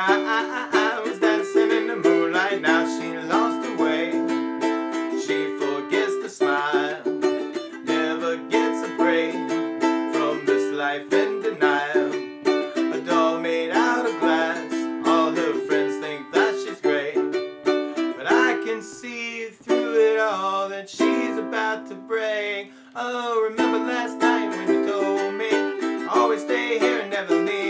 I, I was dancing in the moonlight. Now she lost her way. She forgets to smile, never gets a break from this life in denial. A doll made out of glass. All her friends think that she's great, but I can see through it all that she's about to break. Oh, remember last night when you told me always stay here and never leave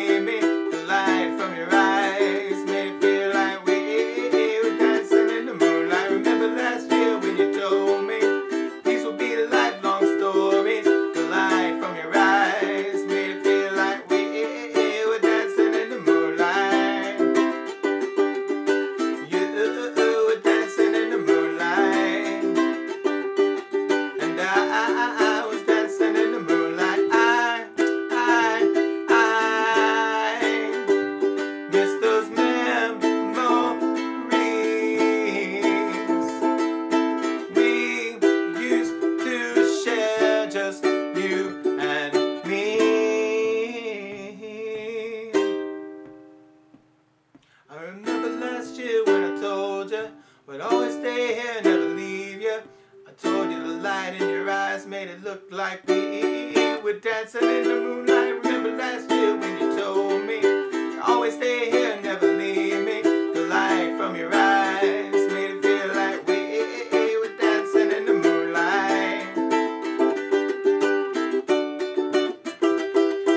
you we'd always stay here, never leave you. I told you the light in your eyes made it look like we were dancing in the moonlight. Remember last year when you told me to always stay here, never leave me. The light from your eyes made it feel like we were dancing in the moonlight.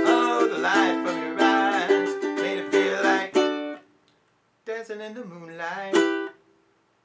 Oh, the light from your eyes made it feel like dancing in the moonlight.